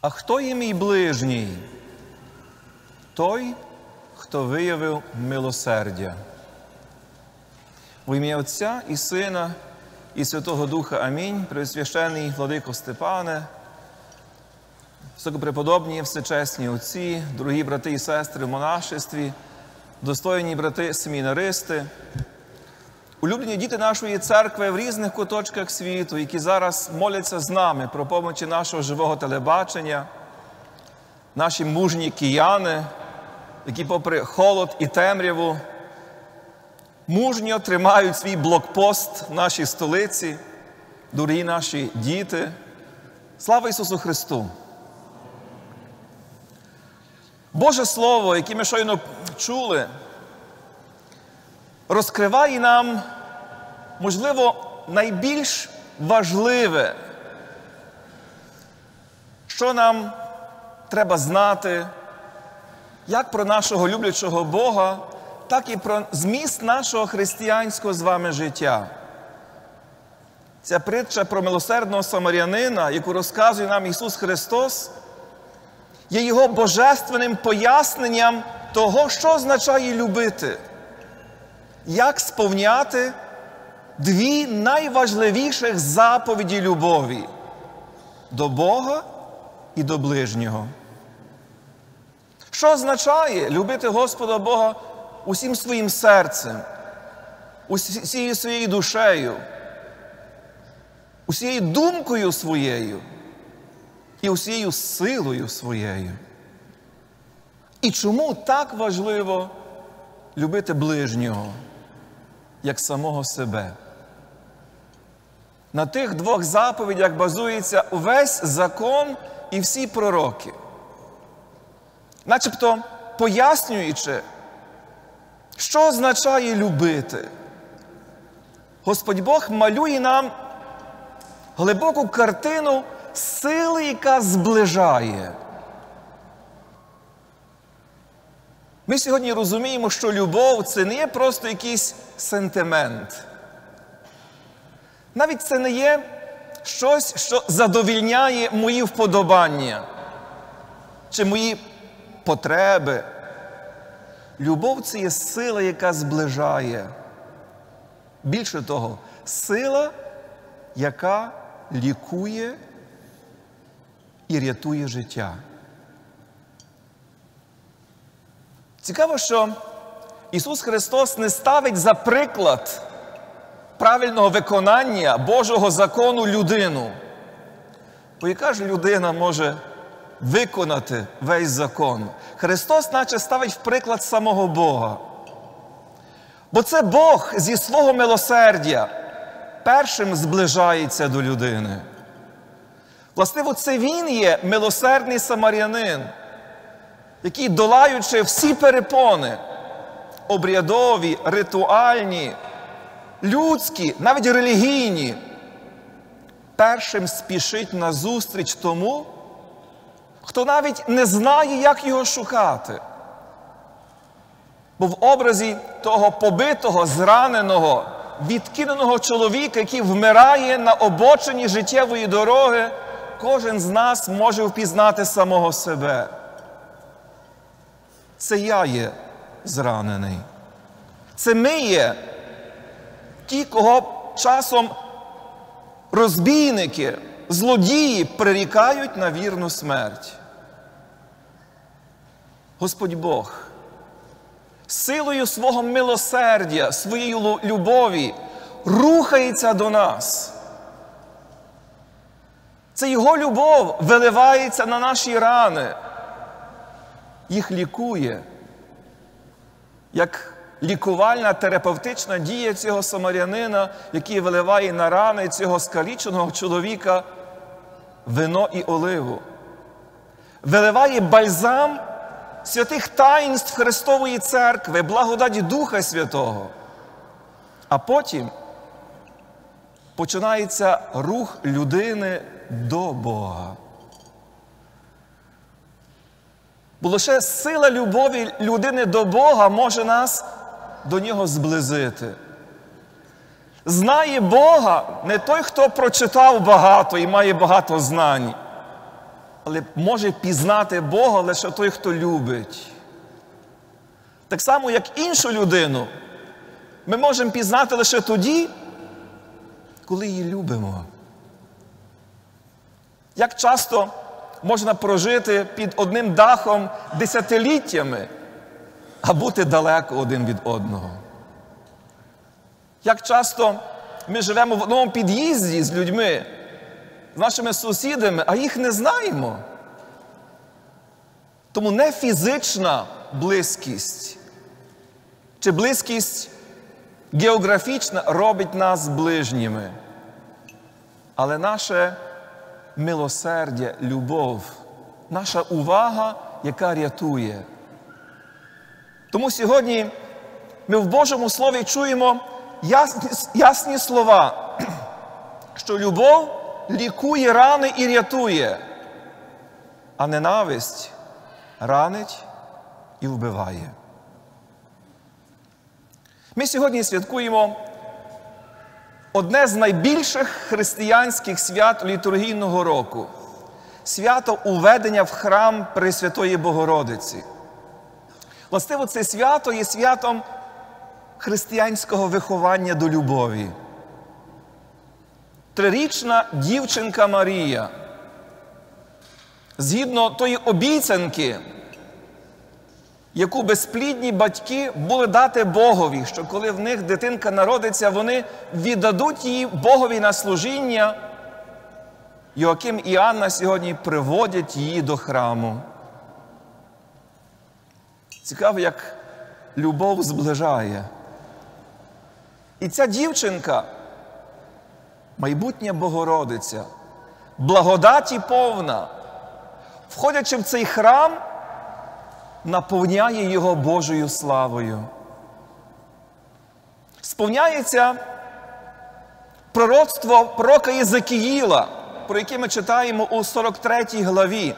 А хто є мій ближній? Той, хто виявив милосердя. В ім'я Отця і Сина, і Святого Духа Амінь, Преосвящений Владико Степане, високопреподобні, всечесні отці, дорогі брати і сестри в монашестві, достойні брати семінаристи, улюблені діти нашої церкви в різних куточках світу, які зараз моляться з нами про помочі нашого живого телебачення, наші мужні кияни, які, попри холод і темряву, мужньо тримають свій блокпост в нашій столиці, дорогі наші діти. Слава Ісусу Христу! Боже Слово, яке ми щойно чули, розкриває нам, можливо, найбільш важливе, що нам треба знати, як про нашого люблячого Бога, так і про зміст нашого християнського з вами життя. Ця притча про милосердного самарянина, яку розказує нам Ісус Христос, є Його божественним поясненням того, що означає любити, як сповняти дві найважливіших заповіді любові до Бога і до ближнього. Що означає любити Господа Бога усім своїм серцем, усією своєю душею, усією думкою своєю і усією силою своєю? І чому так важливо любити ближнього, як самого себе? На тих двох заповідях базується увесь закон і всі пророки. Начебто пояснюючи, що означає любити, Господь Бог малює нам глибоку картину сили, яка зближає. Ми сьогодні розуміємо, що любов це не є просто якийсь сентимент. Навіть це не є щось, що задовільняє мої вподобання чи мої потреби. Любов це є сила, яка зближає. Більше того, сила, яка лікує і рятує життя. Цікаво, що Ісус Христос не ставить за приклад правильного виконання Божого закону людину. Бо яка ж людина може виконати весь закон? Христос, наче ставить в приклад самого Бога. Бо це Бог зі свого милосердя першим зближається до людини. Властиво, це Він є милосердний самарянин, який, долаючи всі перепони, обрядові, ритуальні, людські, навіть релігійні, першим спішить на зустріч тому, хто навіть не знає, як його шукати. Бо в образі того побитого, зраненого, відкиненого чоловіка, який вмирає на обочині життєвої дороги, кожен з нас може впізнати самого себе. Це я є зранений. Це ми є ті, кого часом розбійники, злодії прирікають на вірну смерть. Господь Бог силою свого милосердя, своєї любові рухається до нас. Це Його любов виливається на наші рани, їх лікує, як лікувальна терапевтична дія цього самарянина, який виливає на рани цього скаліченого чоловіка вино і оливу, виливає бальзам святих таїнств Христової Церкви, благодаті Духа Святого. А потім починається рух людини до Бога. Бо лише сила любові людини до Бога може нас до нього зблизити. Знає Бога не той, хто прочитав багато і має багато знань, Але може пізнати Бога лише той, хто любить. Так само, як іншу людину, ми можемо пізнати лише тоді, коли її любимо. Як часто можна прожити під одним дахом десятиліттями, а бути далеко один від одного? Як часто ми живемо в одному під'їзді з людьми, з нашими сусідами, а їх не знаємо? Тому не фізична близькість чи близькість географічна робить нас ближніми, але наше милосердя, любов, наша увага, яка рятує. Тому сьогодні ми в Божому Слові чуємо ясні, ясні слова, що любов лікує рани і рятує, а ненависть ранить і вбиває. Ми сьогодні святкуємо одне з найбільших християнських свят літургійного року свято уведення в храм Пресвятої Богородиці. Властиво, це свято є святом християнського виховання до любові. Трирічна дівчинка Марія, згідно тої обіцянки, яку безплідні батьки були дати Богові, що коли в них дитинка народиться, вони віддадуть її Богові на служіння. Йоаким і Анна сьогодні приводять її до храму. Цікаво, як любов зближає. І ця дівчинка, майбутня Богородиця, благодаті повна, входячи в цей храм, наповняє його Божою славою. Сповняється пророцтво пророка Єзекіїла, про яке ми читаємо у 43 главі.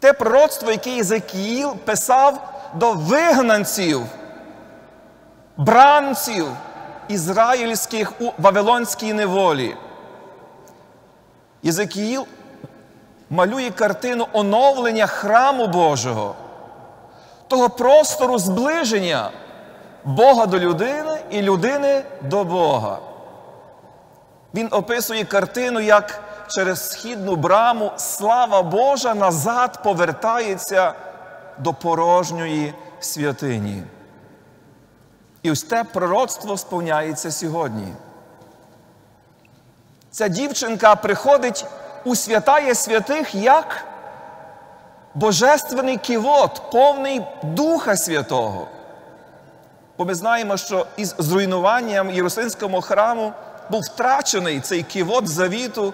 Те пророцтво, яке Єзекіїл писав до вигнанців, бранців ізраїльських у Вавилонській неволі. Єзекіїл малює картину оновлення храму Божого, того простору зближення Бога до людини і людини до Бога. Він описує картину, як через східну браму слава Божа назад повертається до порожньої святині. І ось те пророцтво сповняється сьогодні. Ця дівчинка приходить у святає святих як божественний кивот, повний Духа Святого. Бо ми знаємо, що із зруйнуванням Єрусалимського храму був втрачений цей кивот завіту,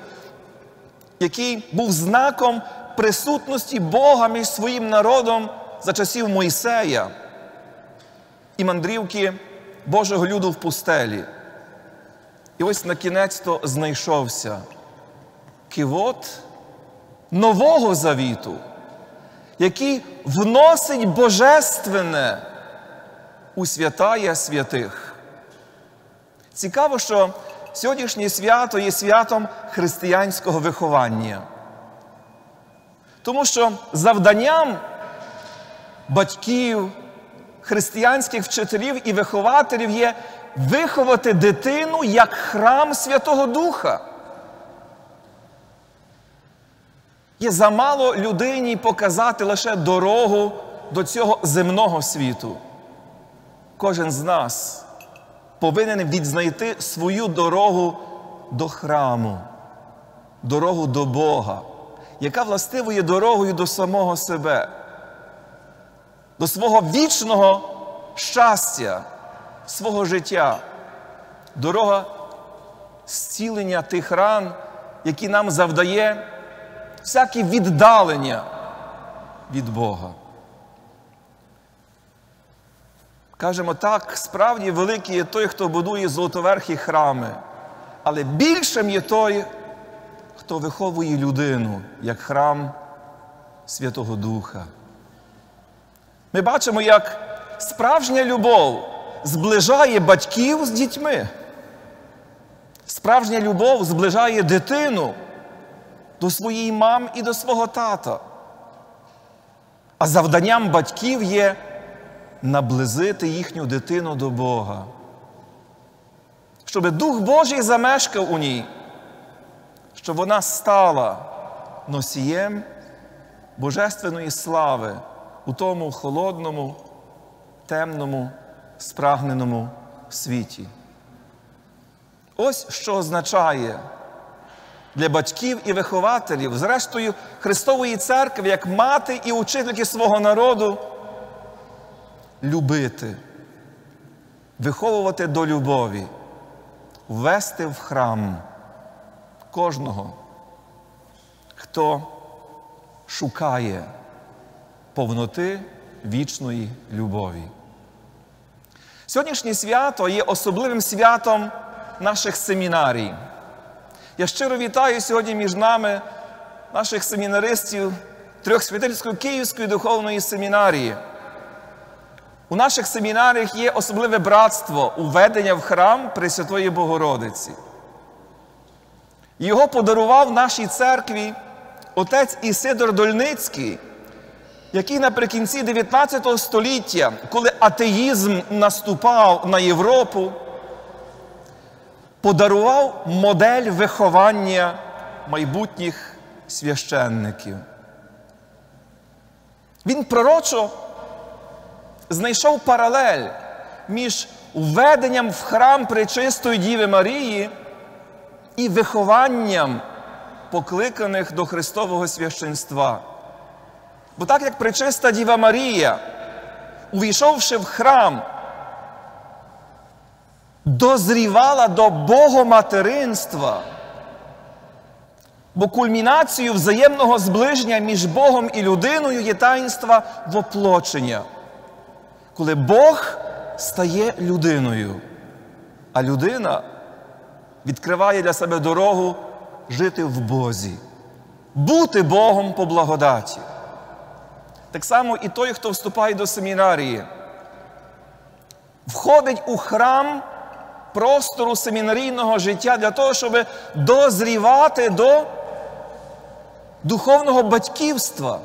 який був знаком присутності Бога між своїм народом за часів Мойсея і мандрівки Божого люду в пустелі. І ось на кінець то знайшовся кивот нового завіту, який вносить божественне у святая святих. Цікаво, що сьогоднішнє свято є святом християнського виховання. Тому що завданням батьків, християнських вчителів і вихователів є виховати дитину як храм Святого Духа. Є замало людині показати лише дорогу до цього земного світу. Кожен з нас повинен відзнайти свою дорогу до храму, дорогу до Бога, яка властиво дорогою до самого себе, до свого вічного щастя, свого життя, дорога зцілення тих ран, які нам завдає всяке віддалення від Бога. Кажемо так, справді великий є той, хто будує золотоверхі храми, але більшим є той, хто виховує людину як храм Святого Духа. Ми бачимо, як справжня любов зближає батьків з дітьми. Справжня любов зближає дитину до своєї мам і до свого тата. А завданням батьків є наблизити їхню дитину до Бога, щоб Дух Божий замешкав у ній, щоб вона стала носієм Божественної слави у тому холодному, темному, спрагненому світі. Ось що означає для батьків і вихователів, зрештою, Христової церкви, як мати і учительки свого народу, любити, виховувати до любові, ввести в храм кожного, хто шукає повноти вічної любові. Сьогоднішнє свято є особливим святом наших семінарій. Я щиро вітаю сьогодні між нами наших семінаристів Трьохсвятильської Київської духовної семінарії. У наших семінаріях є особливе братство уведення в храм Пресвятої Богородиці. Його подарував нашій церкві отець Ісидор Дольницький, який наприкінці 19 століття, коли атеїзм наступав на Європу, подарував модель виховання майбутніх священників. Він пророчо знайшов паралель між введенням в храм Пречистої Діви Марії і вихованням покликаних до Христового священства. Бо так як Пречиста Діва Марія, увійшовши в храм, дозрівала до богоматеринства, бо кульмінацією взаємного зближення між Богом і людиною є таїнства воплочення, коли Бог стає людиною, а людина відкриває для себе дорогу жити в Бозі, бути Богом по благодаті. Так само і той, хто вступає до семінарії, входить у храм простору семінарійного життя для того, щоб дозрівати до духовного батьківства,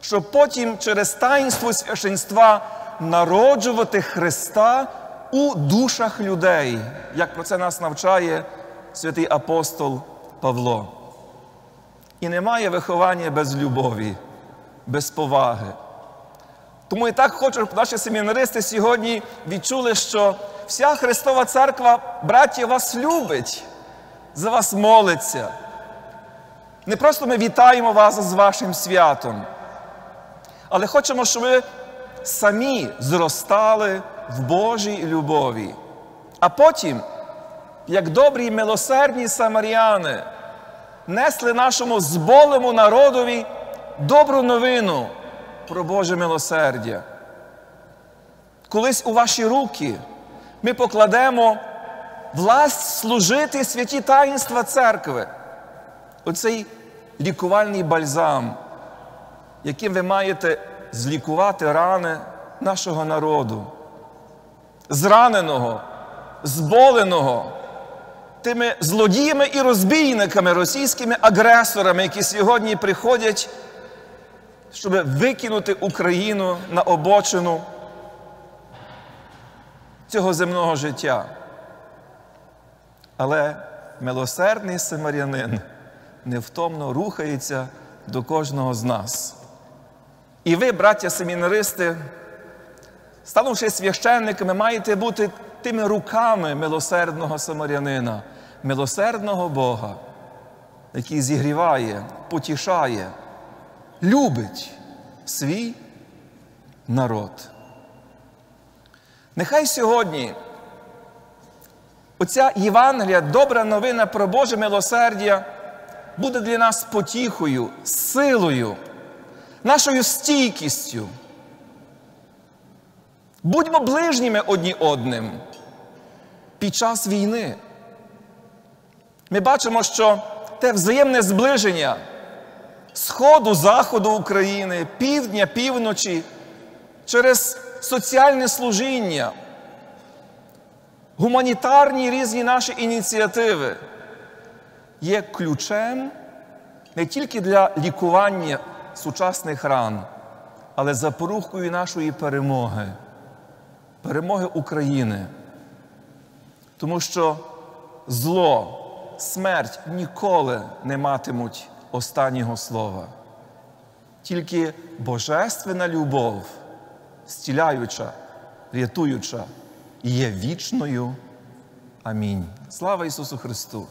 щоб потім через таїнство священства народжувати Христа у душах людей, як про це нас навчає святий апостол Павло. І немає виховання без любові, без поваги. Тому і так хочу, щоб наші семінаристи сьогодні відчули, що вся Христова Церква, браті, вас любить, за вас молиться. Не просто ми вітаємо вас з вашим святом, але хочемо, щоб ви самі зростали в Божій любові. А потім, як добрі милосердні самаряни, несли нашому зболему народові добру новину про Боже милосердя. Колись у ваші руки ми покладемо власть служити святі таїнства церкви. Оцей лікувальний бальзам, яким ви маєте злікувати рани нашого народу, зраненого, зболеного тими злодіями і розбійниками, російськими агресорами, які сьогодні приходять, щоб викинути Україну на обочину цього земного життя. Але милосердний самарянин невтомно рухається до кожного з нас. І ви, браття семінаристи, ставши священниками, маєте бути тими руками милосердного самарянина, милосердного Бога, який зігріває, потішає, любить свій народ. Нехай сьогодні оця Євангелія, добра новина про Боже милосердя, буде для нас потіхою, силою, нашою стійкістю. Будьмо ближніми одні одним під час війни. Ми бачимо, що те взаємне зближення Сходу, Заходу України, півдня, півночі через соціальне служіння, гуманітарні різні наші ініціативи є ключем не тільки для лікування сучасних ран, але запорукою нашої перемоги, перемоги України. Тому що зло, смерть ніколи не матимуть останнього слова. Тільки божественна любов, стіляюча, рятуюча, є вічною. Амінь. Слава Ісусу Христу!